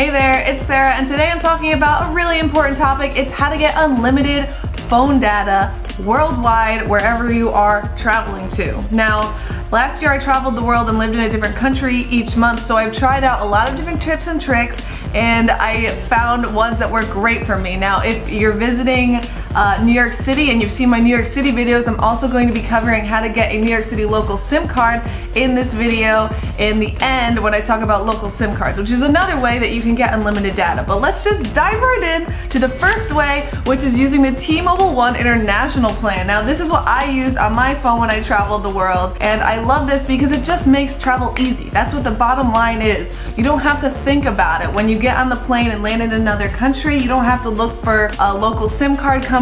Hey there, it's Sarah and today I'm talking about a really important topic. It's how to get unlimited phone data worldwide wherever you are traveling to. Now, last year I traveled the world and lived in a different country each month so I've tried out a lot of different tips and tricks and I found ones that were great for me. Now if you're visiting uh, New York City and you've seen my New York City videos, I'm also going to be covering how to get a New York City local SIM card in this video in the end when I talk about local SIM cards, which is another way that you can get unlimited data. But let's just dive right in to the first way, which is using the T-Mobile One International plan. Now this is what I used on my phone when I traveled the world, and I love this because it just makes travel easy. That's what the bottom line is. You don't have to think about it. When you get on the plane and land in another country, you don't have to look for a local SIM card company.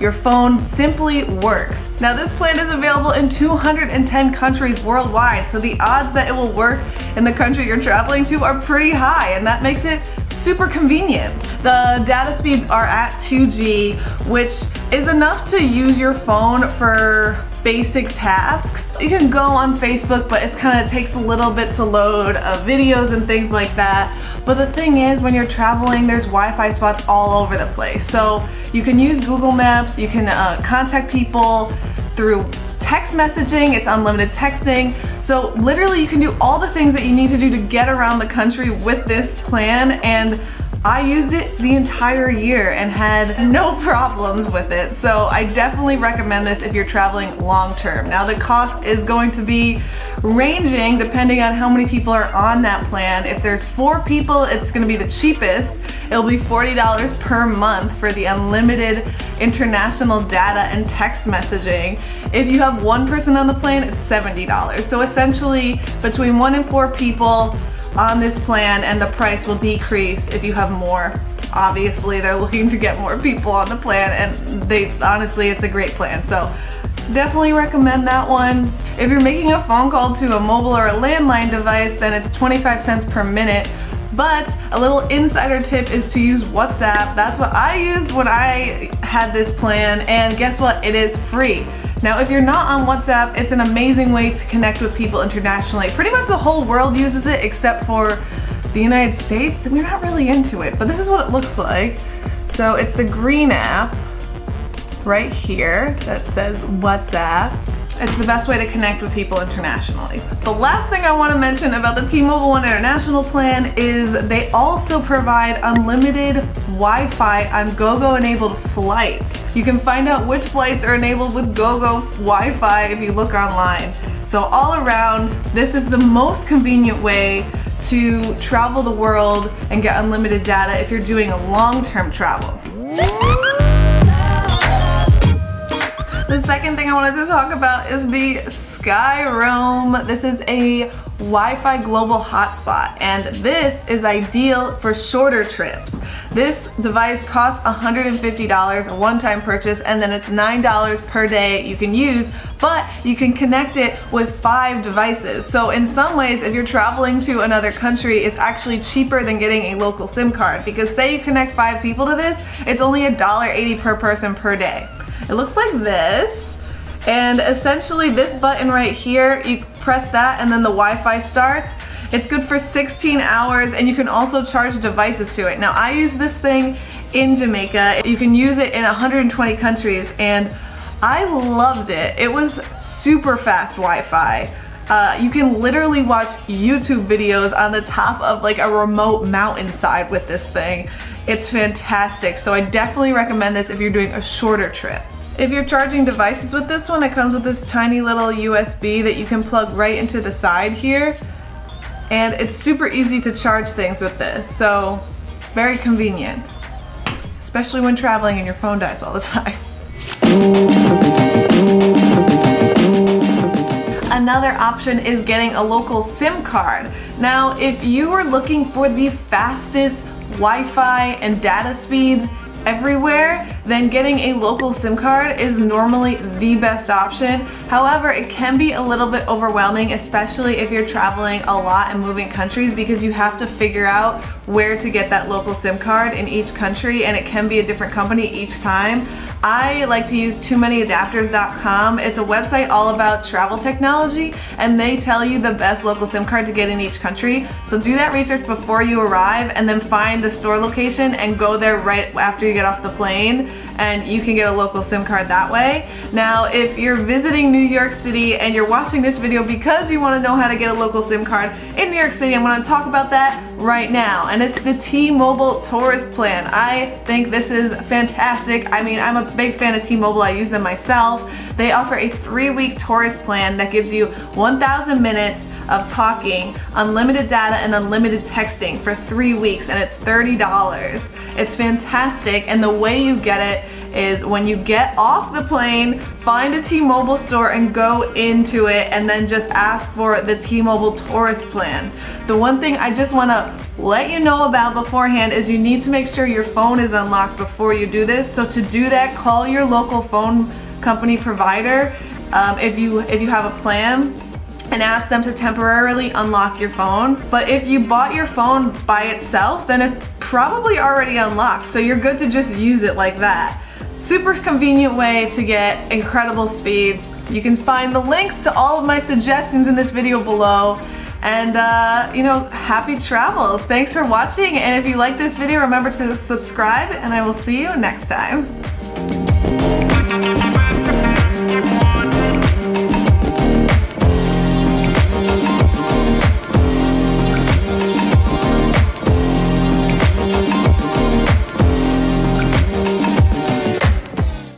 Your phone simply works. Now this plan is available in 210 countries worldwide, so the odds that it will work in the country you're traveling to are pretty high, and that makes it super convenient. The data speeds are at 2G, which is enough to use your phone for basic tasks. You can go on Facebook, but it kind of takes a little bit to load uh, videos and things like that. But the thing is, when you're traveling, there's Wi-Fi spots all over the place. So you can use Google Maps, you can uh, contact people through text messaging, it's unlimited texting. So literally you can do all the things that you need to do to get around the country with this plan and I used it the entire year and had no problems with it. So I definitely recommend this if you're traveling long term. Now the cost is going to be ranging depending on how many people are on that plan. If there's four people, it's gonna be the cheapest. It'll be $40 per month for the unlimited international data and text messaging. If you have one person on the plane, it's $70. So essentially between one and four people, on this plan and the price will decrease if you have more. Obviously they're looking to get more people on the plan and they honestly it's a great plan so definitely recommend that one. If you're making a phone call to a mobile or a landline device then it's 25 cents per minute but a little insider tip is to use WhatsApp. That's what I used when I had this plan and guess what? It is free. Now if you're not on WhatsApp, it's an amazing way to connect with people internationally. Pretty much the whole world uses it except for the United States. We're not really into it, but this is what it looks like. So it's the green app right here that says WhatsApp. It's the best way to connect with people internationally. The last thing I want to mention about the T-Mobile One International plan is they also provide unlimited Wi-Fi on GoGo enabled flights. You can find out which flights are enabled with GoGo Wi-Fi if you look online. So all around, this is the most convenient way to travel the world and get unlimited data if you're doing a long-term travel. The second thing I wanted to talk about is the SkyRoam. This is a Wi-Fi global hotspot and this is ideal for shorter trips. This device costs $150, a one-time purchase, and then it's $9 per day you can use, but you can connect it with five devices. So in some ways, if you're traveling to another country, it's actually cheaper than getting a local SIM card because say you connect five people to this, it's only $1.80 per person per day. It looks like this. And essentially this button right here, you press that and then the Wi-Fi starts. It's good for 16 hours and you can also charge devices to it. Now I use this thing in Jamaica. You can use it in 120 countries and I loved it. It was super fast Wi-Fi. Uh, you can literally watch YouTube videos on the top of like a remote mountainside with this thing. It's fantastic. So I definitely recommend this if you're doing a shorter trip. If you're charging devices with this one, it comes with this tiny little USB that you can plug right into the side here. And it's super easy to charge things with this, so very convenient. Especially when traveling and your phone dies all the time. Another option is getting a local SIM card. Now, if you are looking for the fastest Wi-Fi and data speeds everywhere, then getting a local SIM card is normally the best option. However, it can be a little bit overwhelming, especially if you're traveling a lot and moving countries because you have to figure out where to get that local SIM card in each country and it can be a different company each time. I like to use too many TooManyAdapters.com. It's a website all about travel technology and they tell you the best local SIM card to get in each country. So do that research before you arrive and then find the store location and go there right after you get off the plane and you can get a local SIM card that way. Now if you're visiting New York City and you're watching this video because you want to know how to get a local SIM card in New York City, I'm going to talk about that right now and it's the T-Mobile Tourist Plan. I think this is fantastic. I mean I'm a big fan of T-Mobile, I use them myself. They offer a three-week tourist plan that gives you 1,000 minutes of talking, unlimited data and unlimited texting for three weeks and it's $30. It's fantastic and the way you get it is when you get off the plane, find a T-Mobile store and go into it and then just ask for the T-Mobile tourist plan. The one thing I just want to let you know about beforehand is you need to make sure your phone is unlocked before you do this. So to do that, call your local phone company provider um, if you if you have a plan and ask them to temporarily unlock your phone. But if you bought your phone by itself, then it's probably already unlocked. So you're good to just use it like that. Super convenient way to get incredible speeds. You can find the links to all of my suggestions in this video below. And, uh, you know, happy travels. Thanks for watching. And if you like this video, remember to subscribe and I will see you next time.